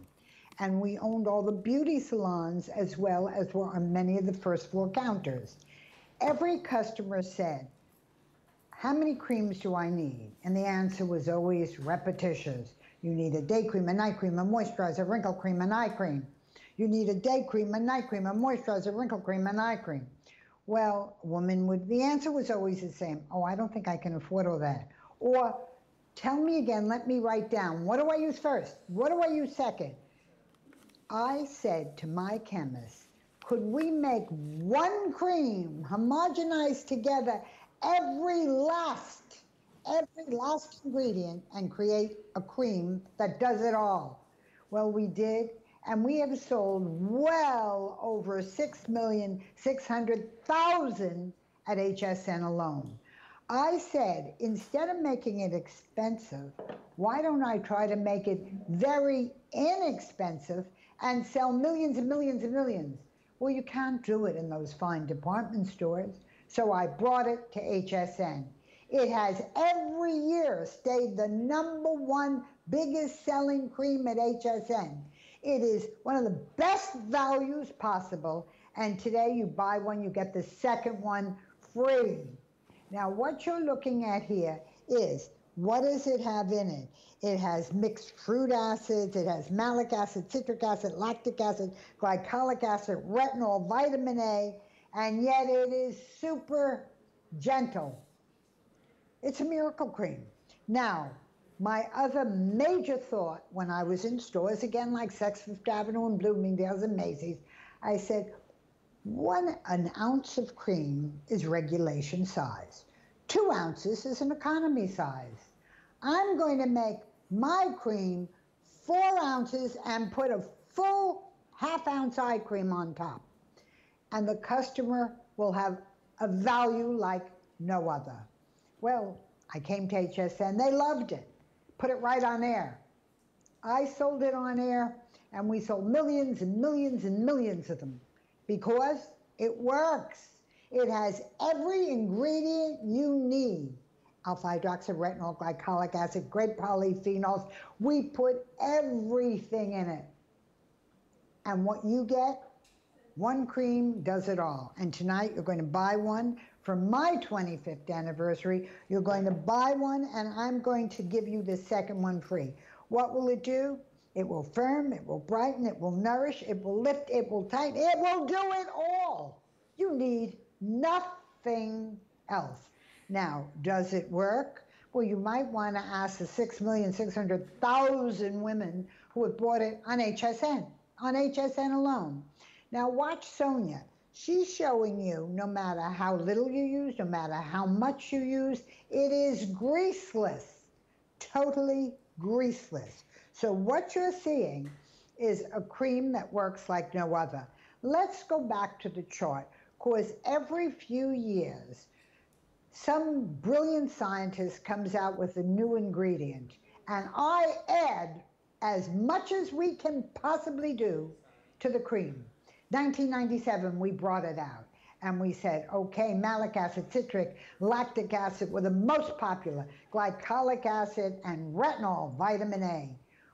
And we owned all the beauty salons as well as were on many of the first floor counters. Every customer said, how many creams do I need? And the answer was always repetitious. You need a day cream, a night cream, a moisturizer, wrinkle cream, an eye cream. You need a day cream, a night cream, a moisturizer, wrinkle cream, an eye cream. Well, woman would, the answer was always the same. Oh, I don't think I can afford all that. Or tell me again, let me write down. What do I use first? What do I use second? I said to my chemist, could we make one cream homogenized together every last every last ingredient and create a cream that does it all. Well, we did, and we have sold well over 6,600,000 at HSN alone. I said, instead of making it expensive, why don't I try to make it very inexpensive and sell millions and millions and millions? Well, you can't do it in those fine department stores. So I brought it to HSN. It has every year stayed the number one biggest selling cream at HSN. It is one of the best values possible. And today you buy one, you get the second one free. Now, what you're looking at here is what does it have in it? It has mixed fruit acids, it has malic acid, citric acid, lactic acid, glycolic acid, retinol, vitamin A, and yet it is super gentle. It's a miracle cream. Now, my other major thought when I was in stores, again, like Saks Fifth Avenue and Bloomingdale's and Macy's, I said, one an ounce of cream is regulation size. Two ounces is an economy size. I'm going to make my cream four ounces and put a full half ounce eye cream on top. And the customer will have a value like no other. Well, I came to HSN. They loved it. Put it right on air. I sold it on air, and we sold millions and millions and millions of them because it works. It has every ingredient you need, alpha hydroxyretinol, glycolic acid, grape polyphenols. We put everything in it. And what you get, one cream does it all. And tonight you're going to buy one for my 25th anniversary. You're going to buy one and I'm going to give you the second one free. What will it do? It will firm, it will brighten, it will nourish, it will lift, it will tighten, it will do it all. You need nothing else. Now, does it work? Well, you might want to ask the 6,600,000 women who have bought it on HSN, on HSN alone. Now, watch Sonia. She's showing you no matter how little you use, no matter how much you use, it is greaseless, totally greaseless. So what you're seeing is a cream that works like no other. Let's go back to the chart, because every few years, some brilliant scientist comes out with a new ingredient, and I add as much as we can possibly do to the cream. 1997, we brought it out and we said, okay, malic acid, citric, lactic acid were the most popular, glycolic acid, and retinol, vitamin A.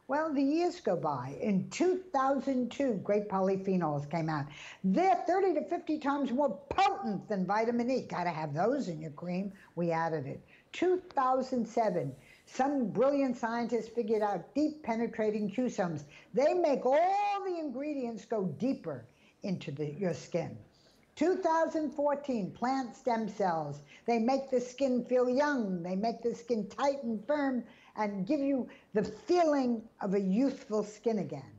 Well, the years go by. In 2002, grape polyphenols came out. They're 30 to 50 times more potent than vitamin E. Got to have those in your cream. We added it. 2007, some brilliant scientists figured out deep penetrating Q-sums. They make all the ingredients go deeper into the, your skin. 2014, plant stem cells. They make the skin feel young. They make the skin tight and firm and give you the feeling of a youthful skin again.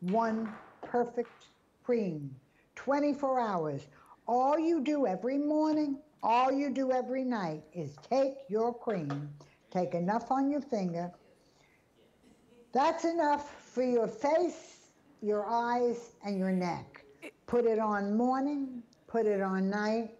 One perfect cream, 24 hours. All you do every morning, all you do every night is take your cream, take enough on your finger. That's enough for your face, your eyes, and your neck. Put it on morning, put it on night.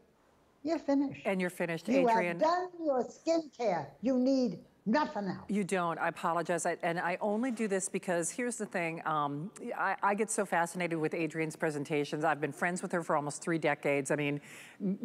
You're finished. And you're finished, you Adrienne. You have done your skincare. You need Nothing else. You don't. I apologize. I, and I only do this because here's the thing. Um, I, I, get so fascinated with Adrienne's presentations. I've been friends with her for almost three decades. I mean,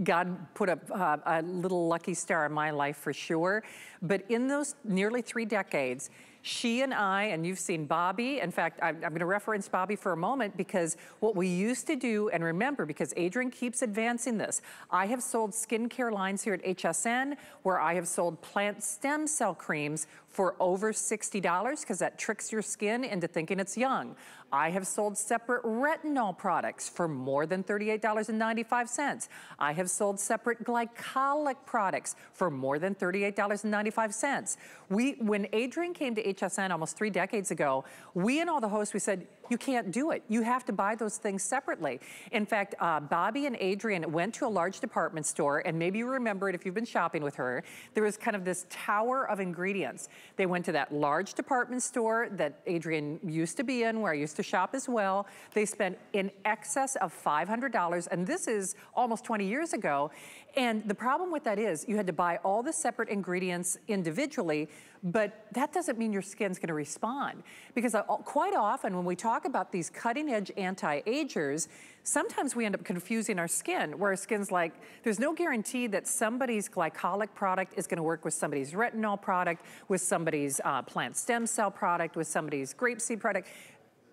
God put a, uh, a little lucky star in my life for sure. But in those nearly three decades, she and I, and you've seen Bobby, in fact, I'm, I'm gonna reference Bobby for a moment because what we used to do, and remember, because Adrienne keeps advancing this, I have sold skincare lines here at HSN where I have sold plant stem cell creams for over $60 because that tricks your skin into thinking it's young. I have sold separate retinol products for more than $38.95. I have sold separate glycolic products for more than $38.95. We, when Adrienne came to HSN almost three decades ago, we and all the hosts, we said, you can't do it. You have to buy those things separately. In fact, uh, Bobbi and Adrienne went to a large department store, and maybe you remember it if you've been shopping with her. There was kind of this tower of ingredients. They went to that large department store that Adrienne used to be in, where I used to shop as well. They spent in excess of $500, and this is almost 20 years ago. And the problem with that is you had to buy all the separate ingredients individually, but that doesn't mean your skin's gonna respond. Because quite often when we talk about these cutting edge anti-agers, sometimes we end up confusing our skin, where our skin's like, there's no guarantee that somebody's glycolic product is gonna work with somebody's retinol product, with somebody's uh, plant stem cell product, with somebody's grapeseed product.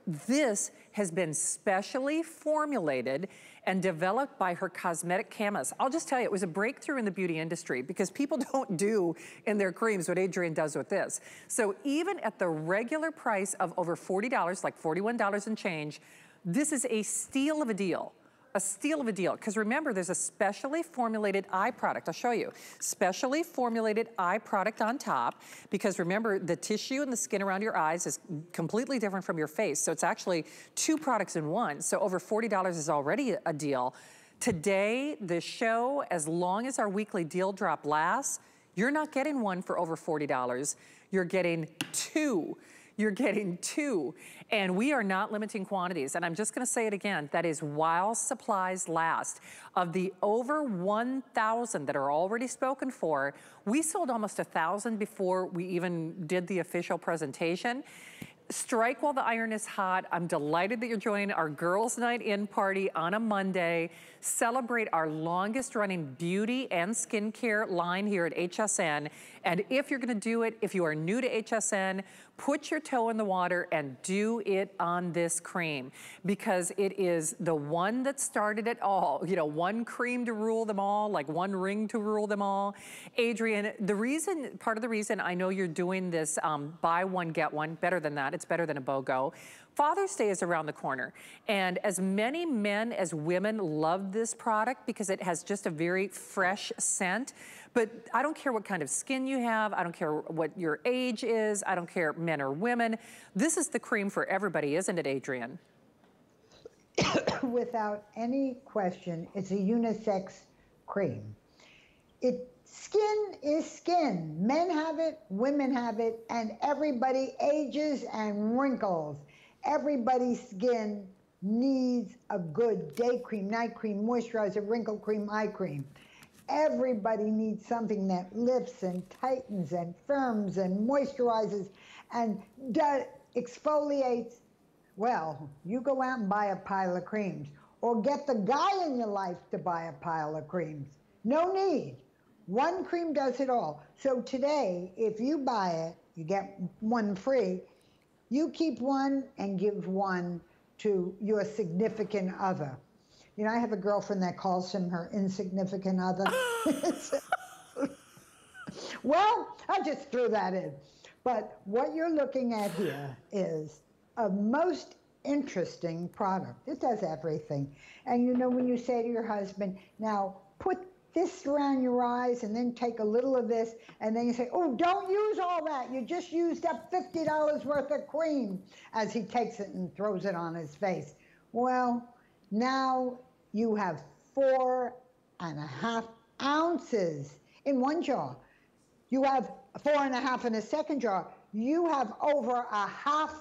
This has been specially formulated and developed by her cosmetic chemist. I'll just tell you, it was a breakthrough in the beauty industry because people don't do in their creams what Adrienne does with this. So even at the regular price of over $40, like $41 and change, this is a steal of a deal a steal of a deal. Because remember, there's a specially formulated eye product. I'll show you. Specially formulated eye product on top. Because remember, the tissue and the skin around your eyes is completely different from your face. So it's actually two products in one. So over $40 is already a deal. Today, the show, as long as our weekly deal drop lasts, you're not getting one for over $40. You're getting two you're getting two. And we are not limiting quantities. And I'm just gonna say it again, that is while supplies last. Of the over 1,000 that are already spoken for, we sold almost a 1,000 before we even did the official presentation. strike while the iron is hot. I'm delighted that you're joining our girls night in party on a Monday. Celebrate our longest running beauty and skincare line here at HSN. And if you're gonna do it, if you are new to HSN, put your toe in the water and do it on this cream because it is the one that started it all. You know, one cream to rule them all, like one ring to rule them all. Adrienne, the reason, part of the reason I know you're doing this um, buy one, get one, better than that, it's better than a BOGO. Father's Day is around the corner. And as many men as women love this product because it has just a very fresh scent. But I don't care what kind of skin you have. I don't care what your age is. I don't care men or women. This is the cream for everybody, isn't it, Adrienne? Without any question, it's a unisex cream. It skin is skin. Men have it, women have it, and everybody ages and wrinkles. Everybody's skin needs a good day cream, night cream, moisturizer, wrinkle cream, eye cream. Everybody needs something that lifts and tightens and firms and moisturizes and exfoliates. Well, you go out and buy a pile of creams or get the guy in your life to buy a pile of creams. No need. One cream does it all. So today, if you buy it, you get one free. You keep one and give one to your significant other. You know, I have a girlfriend that calls him her insignificant other. well, I just threw that in. But what you're looking at here is a most interesting product. It does everything. And you know, when you say to your husband, now put this around your eyes and then take a little of this, and then you say, oh, don't use all that. You just used up $50 worth of cream as he takes it and throws it on his face. Well, now you have four and a half ounces in one jar. You have four and a half in a second jar. You have over a half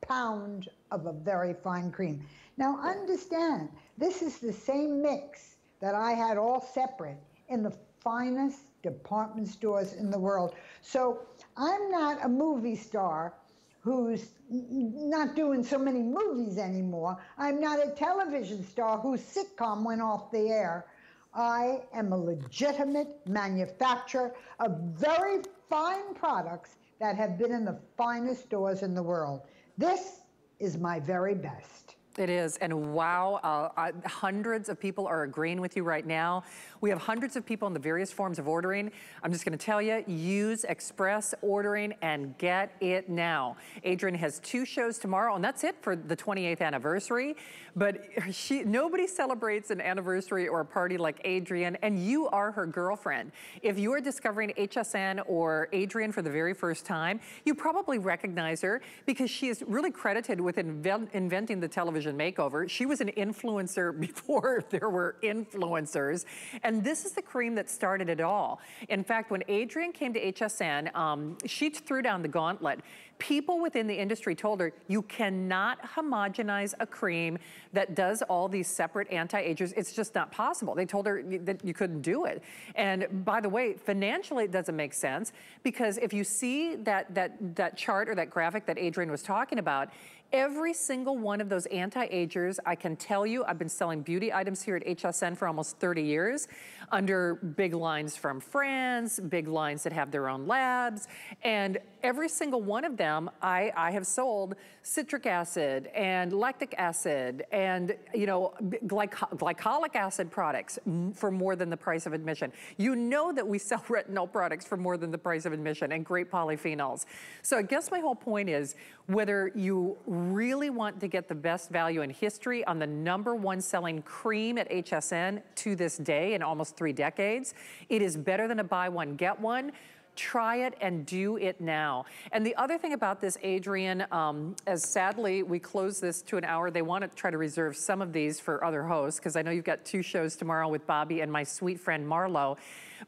pound of a very fine cream. Now understand, this is the same mix that I had all separate in the finest department stores in the world. So I'm not a movie star who's not doing so many movies anymore. I'm not a television star whose sitcom went off the air. I am a legitimate manufacturer of very fine products that have been in the finest stores in the world. This is my very best. It is, and wow, uh, hundreds of people are agreeing with you right now. We have hundreds of people in the various forms of ordering. I'm just gonna tell you, use express ordering and get it now. Adrienne has two shows tomorrow, and that's it for the 28th anniversary. But she, nobody celebrates an anniversary or a party like Adrienne, and you are her girlfriend. If you are discovering HSN or Adrienne for the very first time, you probably recognize her because she is really credited with invent, inventing the television television makeover. She was an influencer before there were influencers. And this is the cream that started it all. In fact, when Adrienne came to HSN, um, she threw down the gauntlet people within the industry told her, you cannot homogenize a cream that does all these separate anti-agers. It's just not possible. They told her that you couldn't do it. And by the way, financially, it doesn't make sense because if you see that, that, that chart or that graphic that Adrienne was talking about, Every single one of those anti-agers, I can tell you, I've been selling beauty items here at HSN for almost 30 years under big lines from France, big lines that have their own labs, and every single one of them I, I have sold citric acid and lactic acid and, you know, glyco glycolic acid products for more than the price of admission. You know that we sell retinol products for more than the price of admission and grape polyphenols. So I guess my whole point is whether you really want to get the best value in history on the number one selling cream at HSN to this day in almost three decades, it is better than a buy one, get one try it and do it now. And the other thing about this, Adrienne, um, as sadly we close this to an hour, they want to try to reserve some of these for other hosts because I know you've got two shows tomorrow with Bobby and my sweet friend Marlo.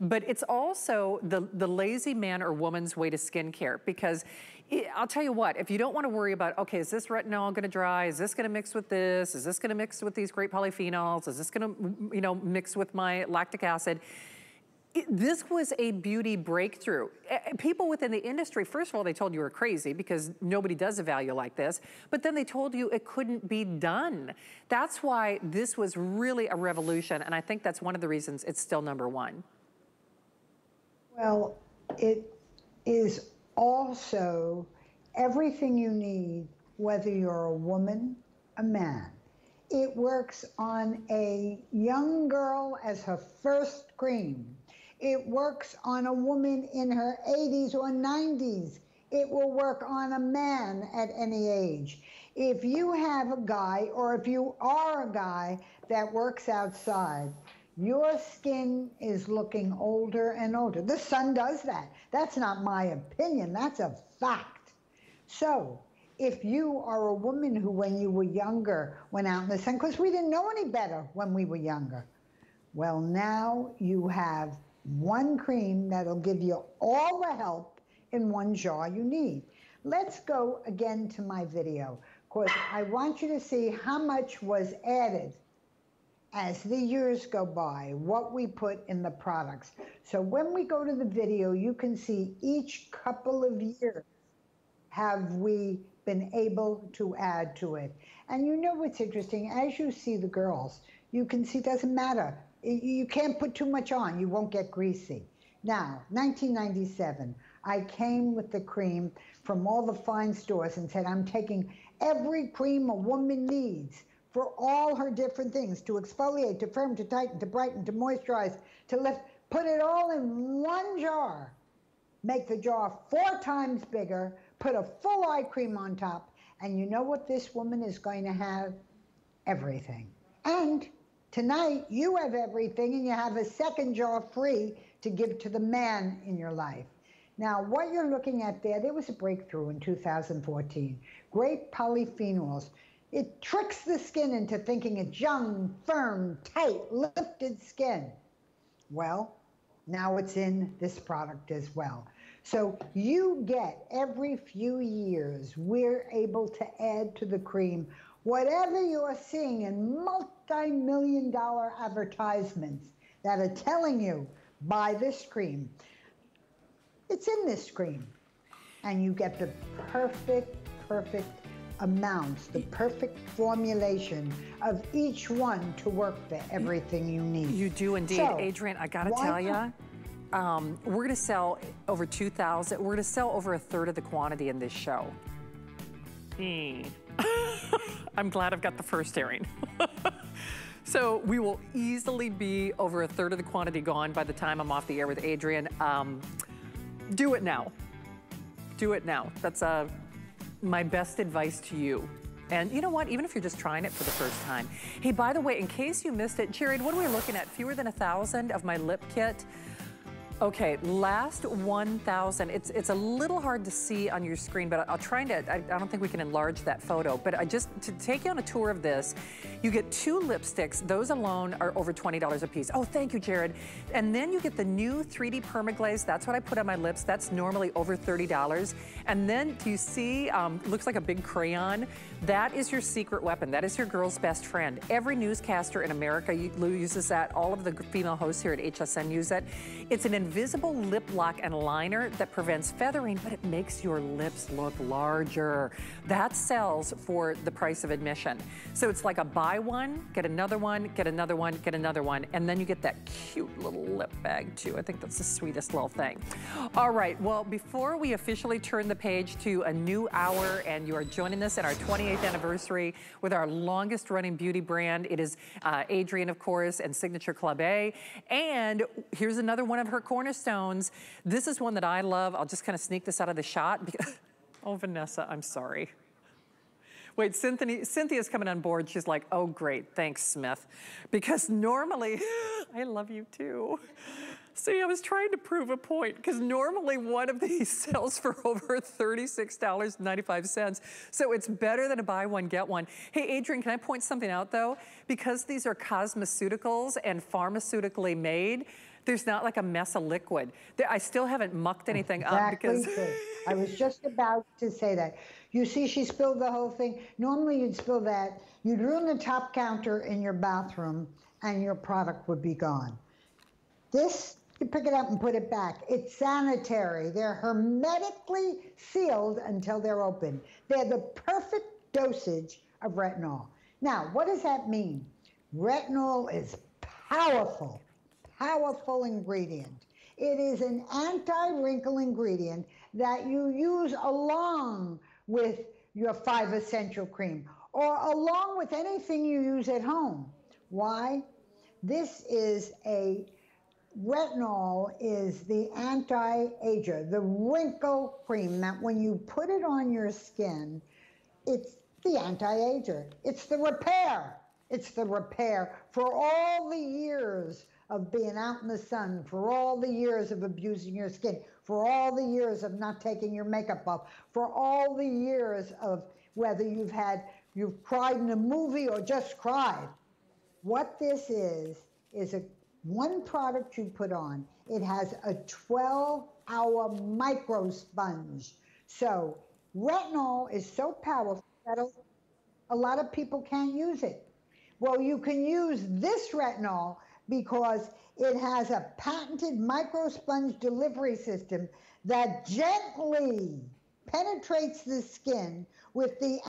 But it's also the, the lazy man or woman's way to skincare because I'll tell you what, if you don't want to worry about, okay, is this retinol going to dry? Is this going to mix with this? Is this going to mix with these grape polyphenols? Is this going to, you know, mix with my lactic acid? This was a beauty breakthrough. People within the industry, first of all, they told you were crazy because nobody does a value like this, but then they told you it couldn't be done. That's why this was really a revolution, and I think that's one of the reasons it's still number one. Well, it is also everything you need, whether you're a woman, a man. It works on a young girl as her first cream it works on a woman in her 80s or 90s. It will work on a man at any age. If you have a guy, or if you are a guy that works outside, your skin is looking older and older. The sun does that. That's not my opinion, that's a fact. So, if you are a woman who, when you were younger, went out in the sun, because we didn't know any better when we were younger, well, now you have one cream that'll give you all the help in one jar you need. Let's go again to my video because I want you to see how much was added as the years go by, what we put in the products. So when we go to the video, you can see each couple of years have we been able to add to it. And you know what's interesting? As you see the girls, you can see it doesn't matter you can't put too much on, you won't get greasy. Now, 1997, I came with the cream from all the fine stores and said, I'm taking every cream a woman needs for all her different things to exfoliate, to firm, to tighten, to brighten, to moisturize, to lift. Put it all in one jar. Make the jar four times bigger, put a full eye cream on top, and you know what this woman is going to have? Everything. And Tonight, you have everything and you have a second jar free to give to the man in your life. Now, what you're looking at there, there was a breakthrough in 2014. Grape polyphenols. It tricks the skin into thinking it's young, firm, tight, lifted skin. Well, now it's in this product as well. So you get every few years, we're able to add to the cream whatever you're seeing in multi-million dollar advertisements that are telling you, buy this cream, it's in this cream. And you get the perfect, perfect amounts, the perfect formulation of each one to work for everything you need. You do indeed. So, Adrienne, I gotta tell you, um, we're gonna sell over 2,000, we're gonna sell over a third of the quantity in this show. Mm. I'm glad I've got the first airing. so we will easily be over a third of the quantity gone by the time I'm off the air with Adrienne. Um, do it now. Do it now. That's uh, my best advice to you. And you know what? Even if you're just trying it for the first time. Hey, by the way, in case you missed it, Jared, what are we looking at? Fewer than a thousand of my lip kit. Okay, last 1,000. It's it's a little hard to see on your screen, but I'll try to, I, I, don't think we can enlarge that photo. But I just, to take you on a tour of this, you get two lipsticks. Those alone are over $20 a piece. Oh, thank you, Jared. And then you get the new 3D Permaglaze. That's what I put on my lips. That's normally over $30. And then do you see, um, looks like a big crayon. That is your secret weapon. That is your girl's best friend. Every newscaster in America uses that. All of the female hosts here at HSN use it. It's an invisible lip lock and liner that prevents feathering, but it makes your lips look larger. That sells for the price of admission. So it's like a buy one, get another one, get another one, get another one, and then you get that cute little lip bag too. I think that's the sweetest little thing. All right, well, before we officially turn the page to a new hour and you are joining us in our 28th anniversary with our longest running beauty brand, it is uh, Adrienne, of course, and Signature Club A. And here's another one of her cornerstones. This is one that I love. I'll just kind of sneak this out of the shot. oh, Vanessa, I'm sorry. Wait, Cynthia, Cynthia's coming on board. She's like, oh, great, thanks, Smith. Because normally, I love you too. See, I was trying to prove a point because normally one of these sells for over $36.95. So it's better than a buy one, get one. Hey, Adrienne, can I point something out though? Because these are cosmeceuticals and pharmaceutically made, there's not like a mess of liquid. I still haven't mucked anything exactly up because... I was just about to say that. You see, she spilled the whole thing. Normally you'd spill that. You'd ruin the top counter in your bathroom and your product would be gone. This You pick it up and put it back. It's sanitary. They're hermetically sealed until they're open. They're the perfect dosage of retinol. Now, what does that mean? Retinol is powerful, powerful ingredient. It is an anti-wrinkle ingredient that you use along with your five essential cream or along with anything you use at home. Why? This is a retinol is the anti-ager, the wrinkle cream that when you put it on your skin, it's the anti-ager. It's the repair. It's the repair for all the years of being out in the sun, for all the years of abusing your skin, for all the years of not taking your makeup off, for all the years of whether you've had you've cried in a movie or just cried. What this is is a one product you put on. It has a 12 hour micro sponge. So retinol is so powerful that a lot of people can't use it. Well, you can use this retinol because it has a patented microsponge delivery system that gently penetrates the skin with the